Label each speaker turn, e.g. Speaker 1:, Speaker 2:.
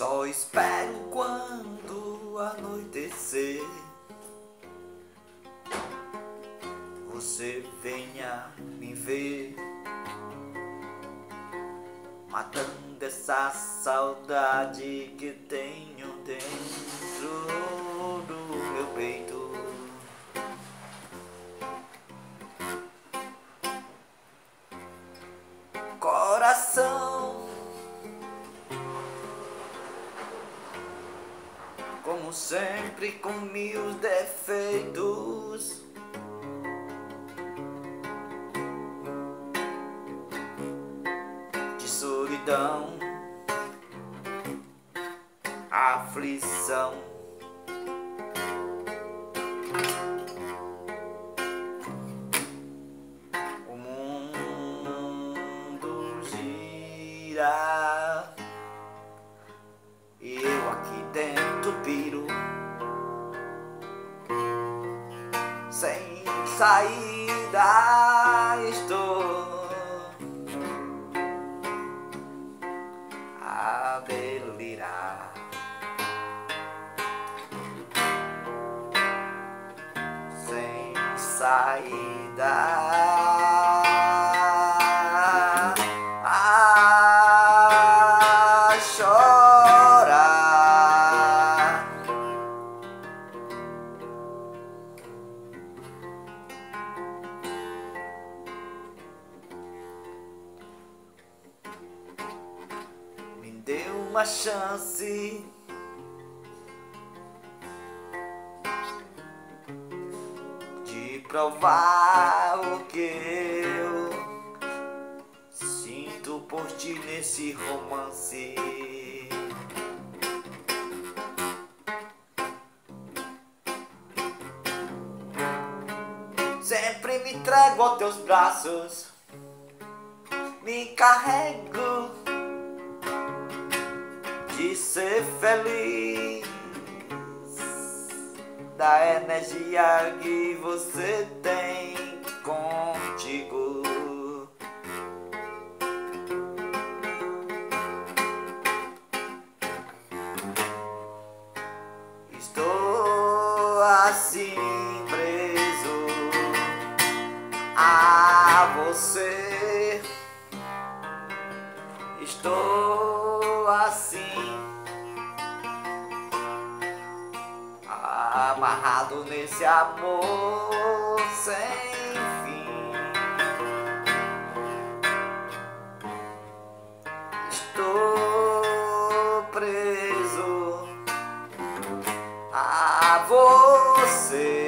Speaker 1: Só espero quando anoitecer. Você venha me ver Matando essa saudade que tenho dentro do meu peito. Coração Sempre com mil defeitos. De solidão Aflição saída estou. A delirar. Sem saída uma chance. De provar o que eu sinto por ti nesse romance. Sempre me entrego aos teus braços, me carrego de ser feliz, da energia que você tem contigo. Estou assim preso a você. Estou amarrado nesse amor sem fim. Estou preso a você